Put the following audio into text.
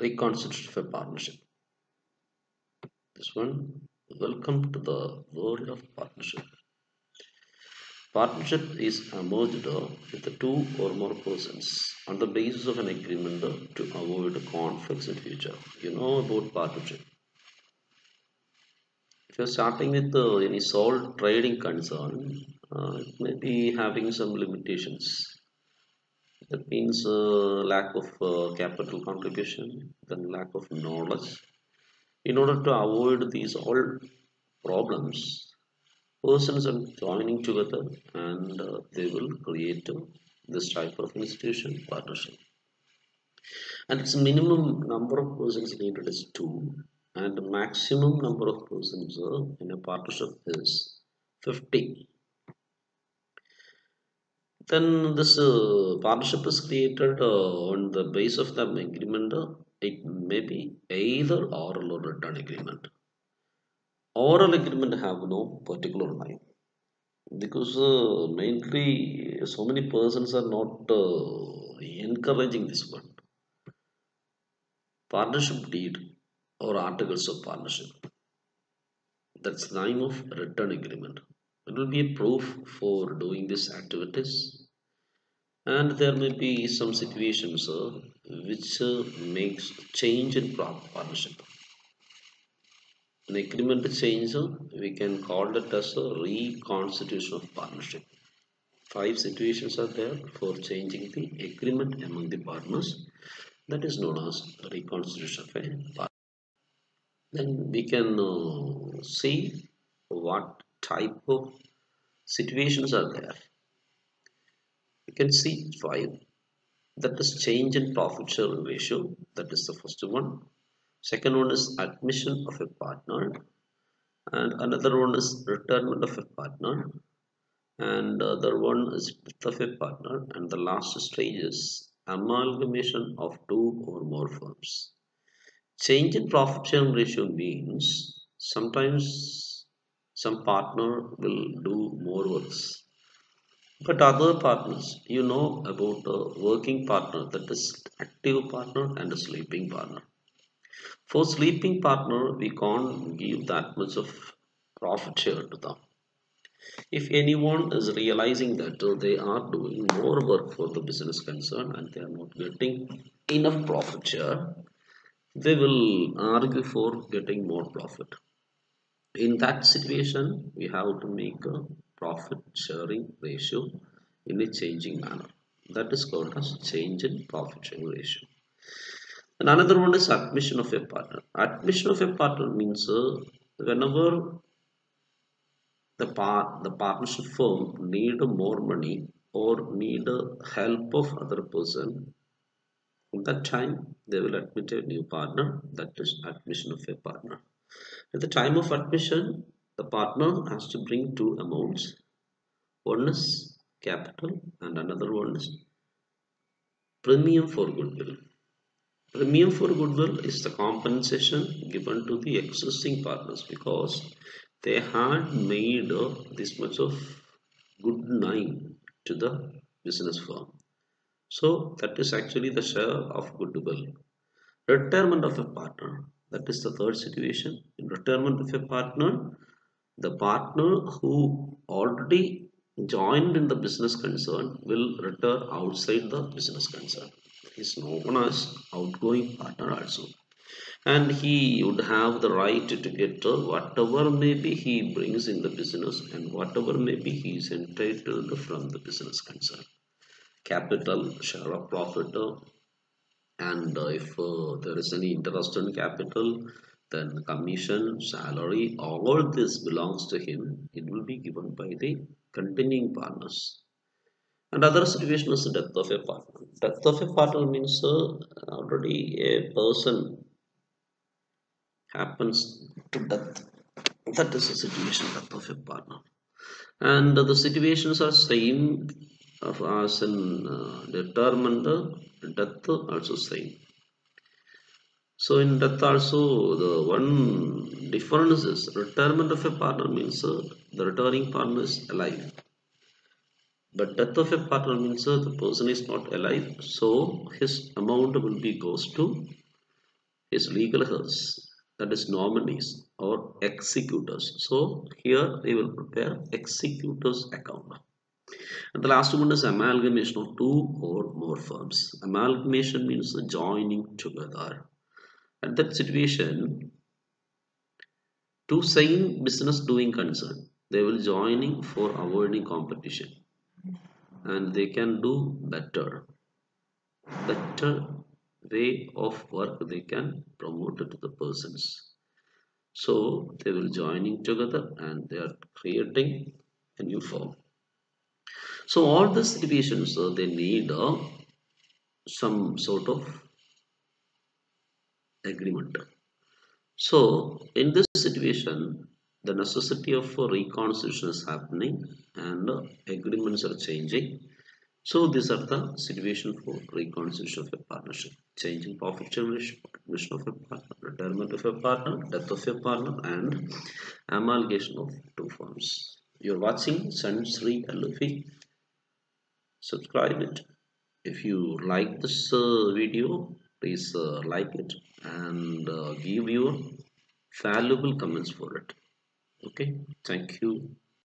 a partnership. This one, welcome to the world of partnership. Partnership is a merged with two or more persons on the basis of an agreement to avoid conflicts in future. You know about partnership. If you're starting with uh, any sole trading concern, uh, it may be having some limitations that means uh, lack of uh, capital contribution then lack of knowledge. In order to avoid these all problems persons are joining together and uh, they will create uh, this type of institution partnership. And its minimum number of persons needed is two and the maximum number of persons uh, in a partnership is 50 then this uh, partnership is created uh, on the base of the agreement uh, it may be either oral or written agreement. Oral agreement have no particular line. Because uh, mainly so many persons are not uh, encouraging this one. Partnership deed or articles of partnership. That's name of written agreement it will be a proof for doing these activities. And there may be some situations uh, which uh, makes change in partnership. An agreement change uh, we can call it as a reconstitution of partnership. Five situations are there for changing the agreement among the partners. That is known as reconstitution of a partnership. Then we can uh, see what type of situations are there. You can see five. That is change in profit sharing ratio. That is the first one. Second one is admission of a partner. And another one is retirement of a partner. And other one is death of a partner. And the last stage is amalgamation of two or more firms. Change in profit sharing ratio means sometimes some partner will do more works. But other partners you know about a working partner that is active partner and a sleeping partner. For sleeping partner we can't give that much of profit share to them. If anyone is realizing that they are doing more work for the business concern and they are not getting enough profit share they will argue for getting more profit in that situation we have to make a profit sharing ratio in a changing manner. That is called as change in profit sharing ratio. And another one is admission of a partner. Admission of a partner means uh, whenever the part the partnership firm need more money or need help of other person at that time they will admit a new partner that is admission of a partner at the time of admission the partner has to bring two amounts one is capital and another one is premium for goodwill. Premium for goodwill is the compensation given to the existing partners because they had made this much of good name to the business firm. So that is actually the share of goodwill. Retirement of a partner that is the third situation. In retirement of a partner the partner who already joined in the business concern will retire outside the business concern. He is known as outgoing partner also. And he would have the right to get whatever maybe he brings in the business and whatever maybe he is entitled from the business concern. Capital share of profit and if uh, there is any interest in capital then commission salary all this belongs to him. It will be given by the continuing partners. And other situation is death of a partner. Death of a partner means uh, already a person happens to death. That is the situation death of a partner. And the situations are same of us in uh, the death also same so in death also the one difference is retirement of a partner means uh, the returning partner is alive. But death of a partner means uh, the person is not alive so his amount will be goes to his legal heirs that is nominees or executors. So here we will prepare executors account and the last one is amalgamation of two or more firms amalgamation means joining together. At that situation two same business doing concern. They will joining for avoiding competition. And they can do better better way of work they can promote to the persons. So they will joining together and they are creating a new firm so all the situations uh, they need uh, some sort of agreement so in this situation the necessity of reconciliation is happening and uh, agreements are changing so these are the situation for reconciliation of a partnership. Changing profit generation, of a partner, retirement of a partner, death of a partner, and amalgamation of two firms. You're watching Sree Allubhi. Subscribe it. If you like this uh, video, please uh, like it and uh, give your valuable comments for it. Okay, thank you.